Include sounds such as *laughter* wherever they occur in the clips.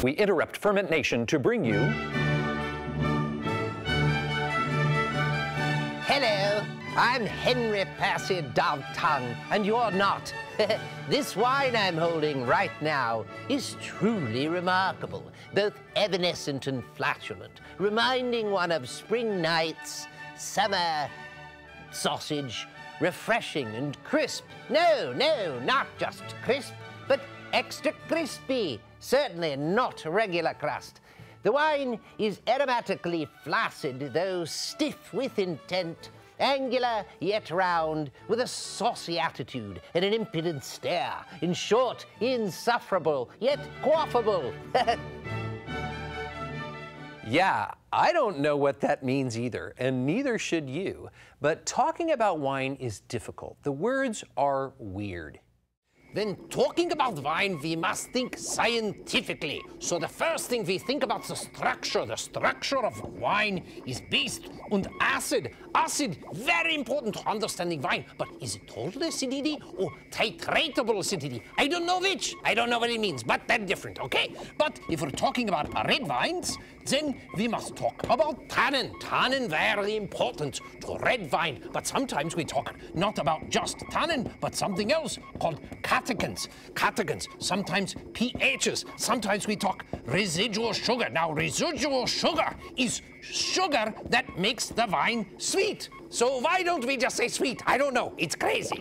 We interrupt Ferment Nation to bring you. Hello, I'm Henry Percy Dovetongue, and you're not. *laughs* this wine I'm holding right now is truly remarkable, both evanescent and flatulent, reminding one of spring nights, summer sausage, refreshing and crisp. No, no, not just crisp, extra crispy. Certainly not regular crust. The wine is aromatically flaccid, though stiff with intent, angular yet round, with a saucy attitude and an impudent stare. In short, insufferable yet quaffable. *laughs* Yeah, I don't know what that means either, and neither should you. But talking about wine is difficult. The words are weird. When talking about wine, we must think scientifically. So the first thing we think about the structure. The structure of wine is based on acid. Acid, very important to understanding wine. But is it total acidity or titratable acidity? I don't know which. I don't know what it means, but they're different, okay? But if we're talking about red wines, then we must talk about tannin. Tannin, very important to red wine. But sometimes we talk not about just tannin, but something else called catechins. Catechins, sometimes pHs. Sometimes we talk residual sugar. Now, residual sugar is sugar that makes the wine sweet. So why don't we just say sweet? I don't know. It's crazy.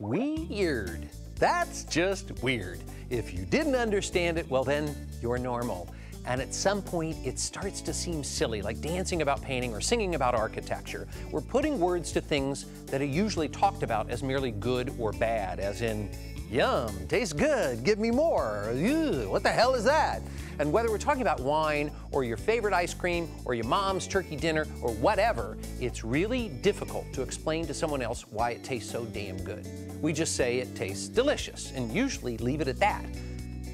Weird. That's just weird. If you didn't understand it, well, then you're normal. And at some point, it starts to seem silly, like dancing about painting or singing about architecture. We're putting words to things that are usually talked about as merely good or bad, as in, yum, tastes good, give me more, Ew, what the hell is that? And whether we're talking about wine or your favorite ice cream or your mom's turkey dinner or whatever, it's really difficult to explain to someone else why it tastes so damn good. We just say it tastes delicious and usually leave it at that.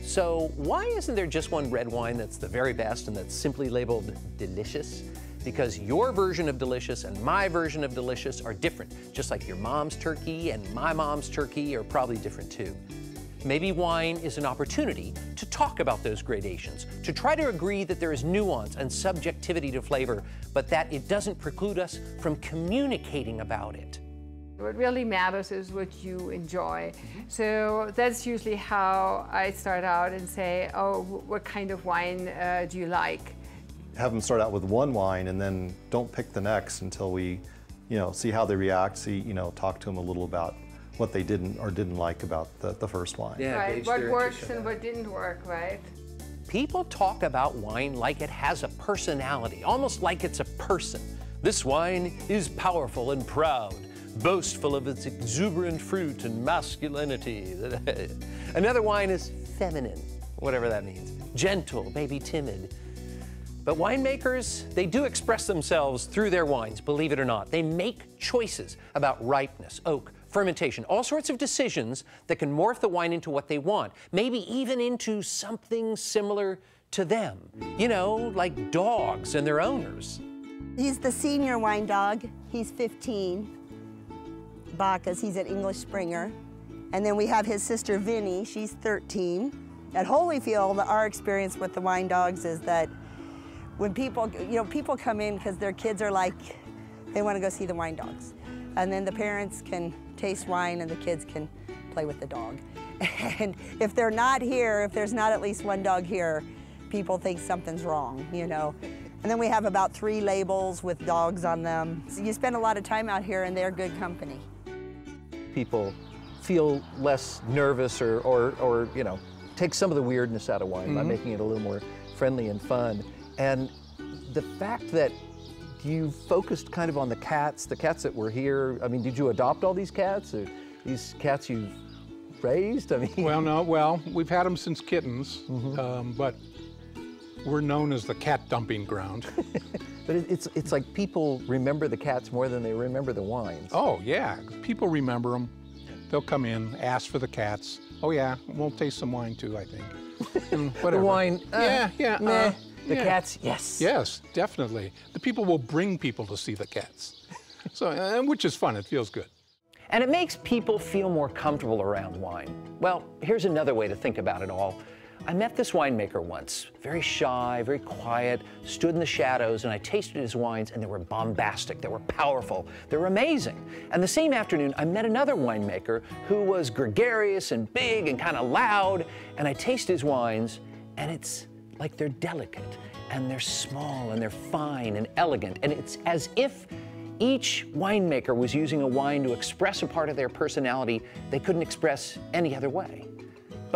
So why isn't there just one red wine that's the very best and that's simply labeled delicious? Because your version of delicious and my version of delicious are different, just like your mom's turkey and my mom's turkey are probably different too. Maybe wine is an opportunity to talk about those gradations, to try to agree that there is nuance and subjectivity to flavor, but that it doesn't preclude us from communicating about it. What really matters is what you enjoy. Mm-hmm. So that's usually how I start out and say, oh, what kind of wine uh, do you like? have them start out with one wine and then don't pick the next until we, you know, see how they react, see, you know, talk to them a little about what they didn't or didn't like about the, the first wine. right? What works and what didn't work, right? People talk about wine like it has a personality, almost like it's a person. This wine is powerful and proud, boastful of its exuberant fruit and masculinity. *laughs* Another wine is feminine, whatever that means, gentle, maybe timid. But winemakers, they do express themselves through their wines, believe it or not. They make choices about ripeness, oak, fermentation, all sorts of decisions that can morph the wine into what they want, maybe even into something similar to them. You know, like dogs and their owners. He's the senior wine dog. He's 15. Bacchus, he's an English Springer. And then we have his sister Vinnie, she's 13. At Holyfield, our experience with the wine dogs is that when people, you know, people come in because their kids are like, they want to go see the wine dogs. And then the parents can taste wine and the kids can play with the dog. *laughs* And if they're not here, if there's not at least one dog here, people think something's wrong, you know. And then we have about three labels with dogs on them. So you spend a lot of time out here and they're good company. People feel less nervous or, or, or you know, take some of the weirdness out of wine by making it a little more friendly and fun. And the fact that you focused kind of on the cats, the cats that were here, I mean, did you adopt all these cats? Or these cats you've raised? I mean, Well, no, well, we've had them since kittens, Mm-hmm. um, but we're known as the cat dumping ground. *laughs* but it, it's, it's like people remember the cats more than they remember the wines. oh, yeah, people remember them. They'll come in, ask for the cats. Oh, yeah, we'll taste some wine too, I think. And *laughs* the wine, uh, yeah, yeah. uh, the yeah. cats, yes. Yes, definitely. The people will bring people to see the cats. So, uh, which is fun, it feels good. And it makes people feel more comfortable around wine. Well, here's another way to think about it all. I met this winemaker once, very shy, very quiet, stood in the shadows, and I tasted his wines, and they were bombastic, they were powerful, they were amazing. And the same afternoon, I met another winemaker who was gregarious and big and kind of loud, and I tasted his wines, and it's like they're delicate, and they're small, and they're fine and elegant, and it's as if each winemaker was using a wine to express a part of their personality they couldn't express any other way.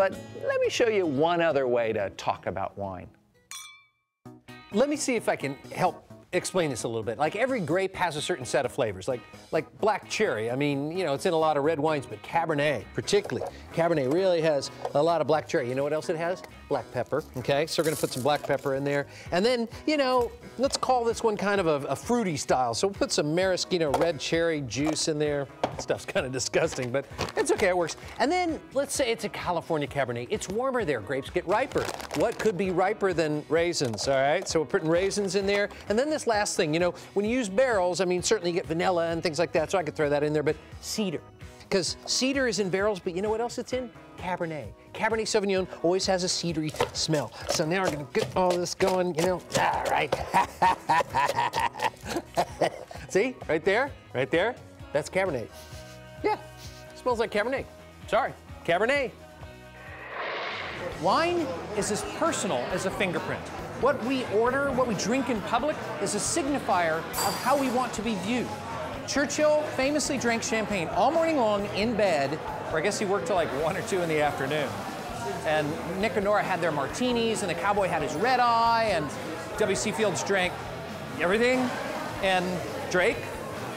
But let me show you one other way to talk about wine. Let me see if I can help explain this a little bit. Like every grape has a certain set of flavors, like like black cherry. I mean, you know, it's in a lot of red wines, but Cabernet, particularly, Cabernet really has a lot of black cherry. You know what else it has? Black pepper. Okay, so we're gonna put some black pepper in there, and then you know, let's call this one kind of a, a fruity style. So we'll put some maraschino red cherry juice in there. Stuff's kind of disgusting, but it's okay, it works. And then let's say it's a California Cabernet. It's warmer there. Grapes get riper. What could be riper than raisins? All right, so we're putting raisins in there, and then this last thing, you know, when you use barrels, I mean, certainly you get vanilla and things like that, so I could throw that in there, but cedar. Because cedar is in barrels, but you know what else it's in? Cabernet. Cabernet Sauvignon always has a cedary smell. So now we're gonna get all this going, you know, all right. *laughs* See, right there, right there, that's Cabernet. Yeah, smells like Cabernet. Sorry, Cabernet. Wine is as personal as a fingerprint. What we order, what we drink in public, is a signifier of how we want to be viewed. Churchill famously drank champagne all morning long in bed, or I guess he worked till like one or two in the afternoon. And Nick and Nora had their martinis, and the cowboy had his red eye, and W.C. Fields drank everything. And Drake,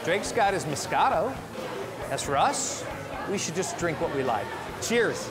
Drake's got his Moscato. As for us, we should just drink what we like. Cheers.